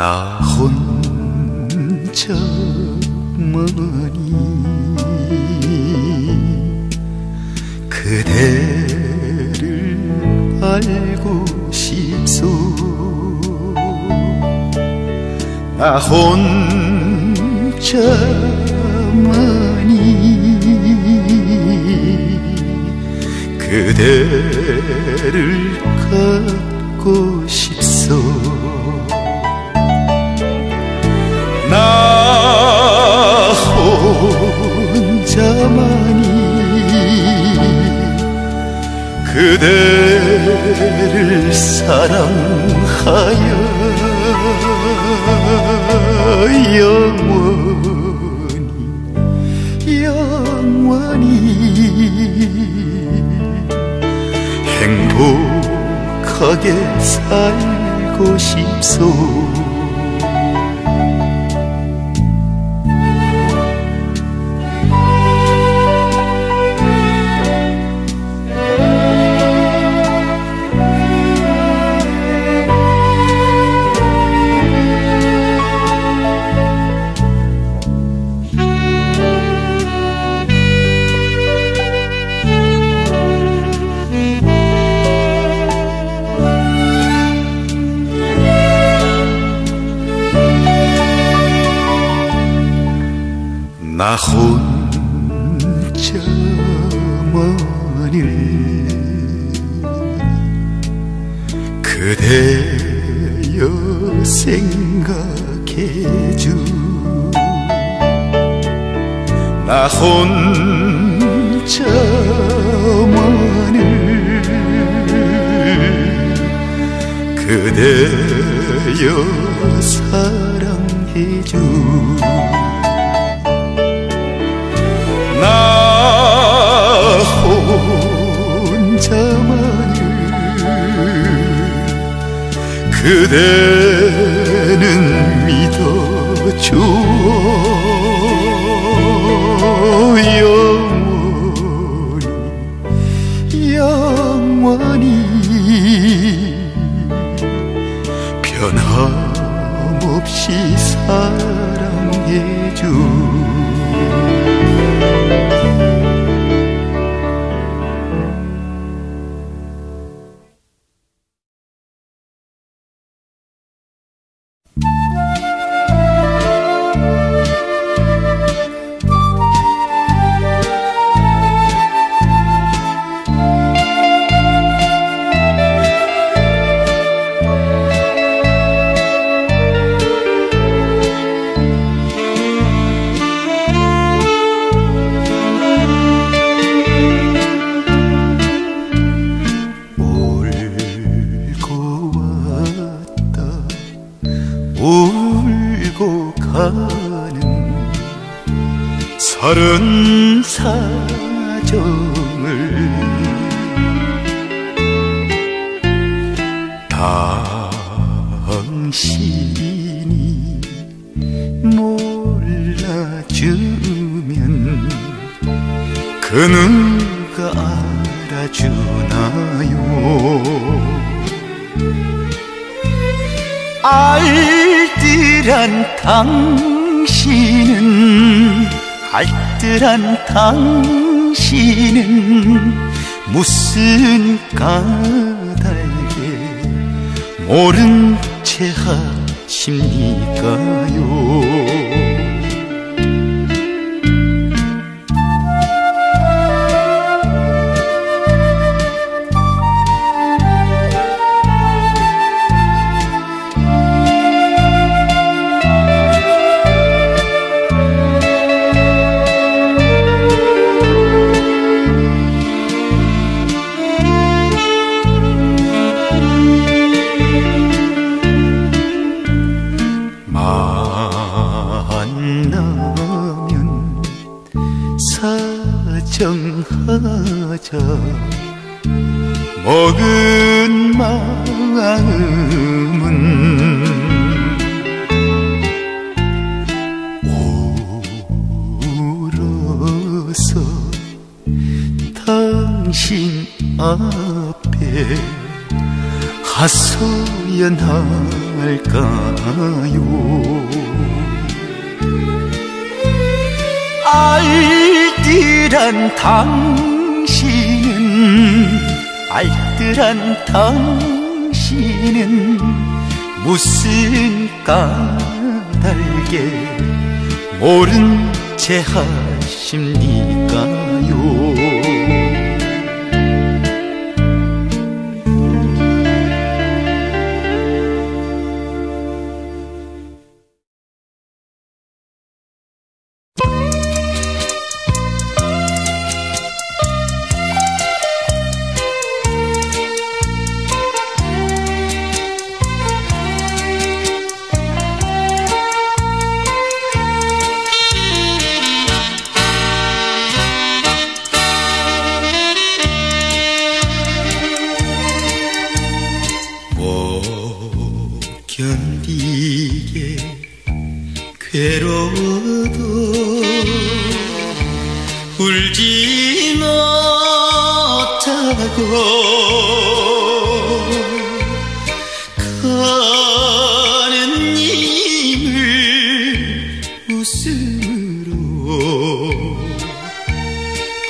나 혼자 머니 그대를 알고 싶소. 나 혼자 머니 그대를 갖고 싶소 그대를 사랑하여 영원히 영원히 행복하게 살고 싶소 나 혼자만을 그대여 생각해주. 나 혼자만을 그대여 사랑해주 그대는 믿어줘 서른 사정을 당신이 몰라주면 그 누가 알아주나요? 알뜰한 당신은 알 뜰한 당신은 무슨 까닭에 모른 채 하십니까요 앞에 하소연할까요? 알뜰한 당신은 알뜰한 당신은 무슨 까닭에 모른 채 하십니까 가슴으로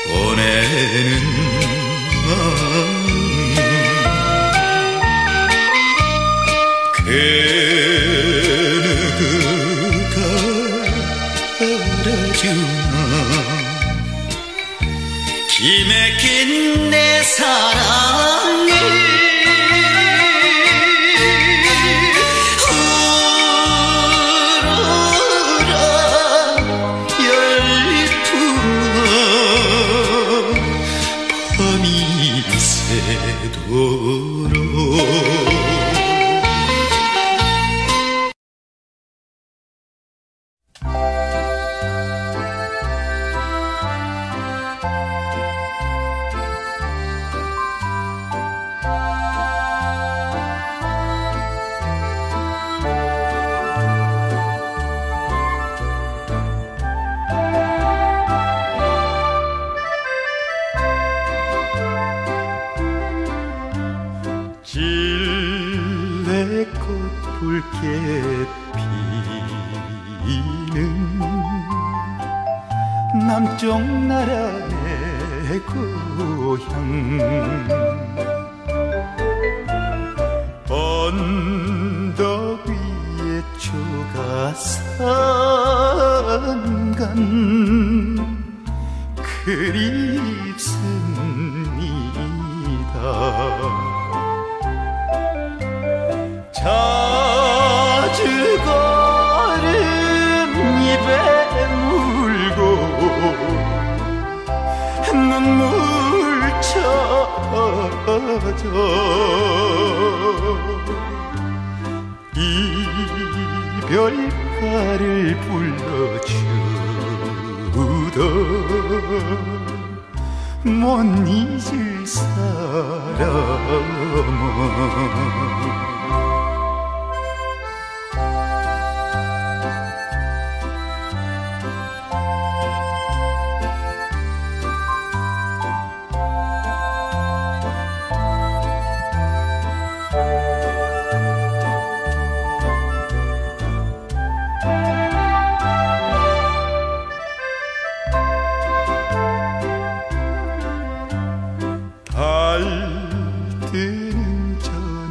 보내는 붉게 피는 남쪽 나라의 고향. 언덕 위에 초가산 간 그리 빠져 이별가를 불러주던 못 잊을 드는 저녁이면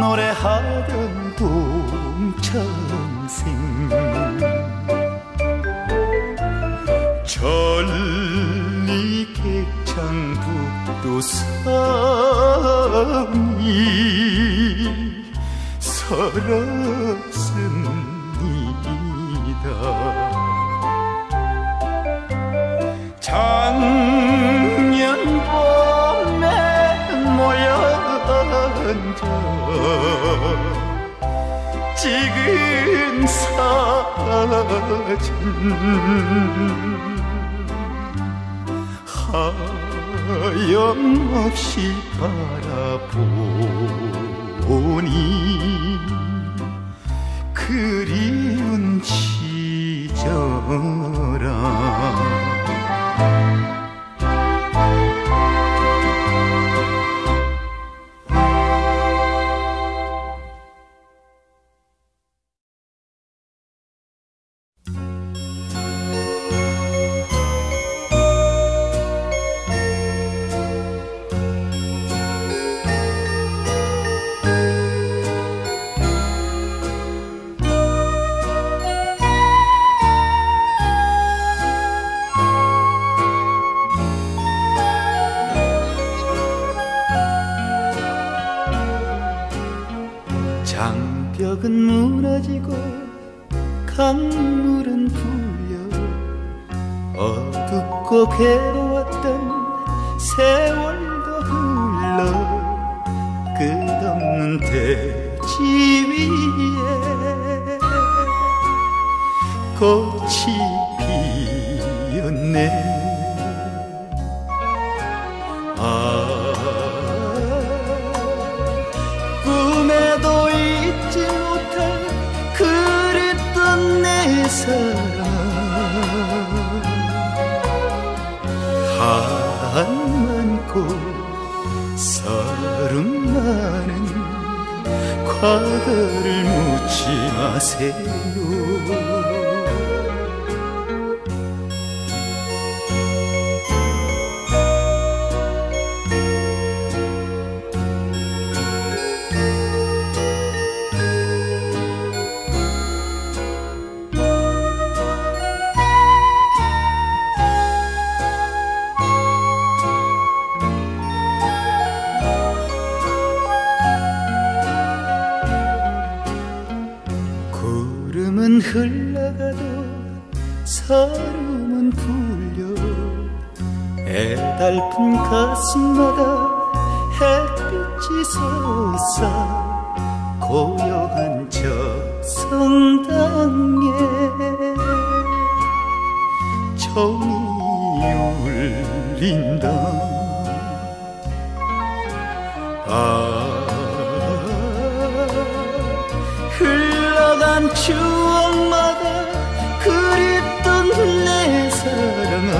노래하던 동창생. 천리 객창 북두산이 서럽 긴 사라진 하염없이 바라보니 그리 벽은 무너지고 강물은 불려 어둡고 괴로웠던 세월도 흘러 끝없는 대지 위에 꽃이 과거를 묻지 마세요 종이 울린다. 아 흘러간 추억마다 그립던 내 사랑아.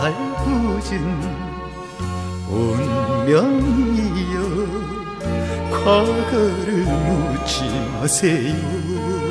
얄궂은 운명이여 과거를 묻지 마세요